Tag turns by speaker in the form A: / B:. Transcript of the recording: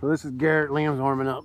A: So this is Garrett Lamb's warming up.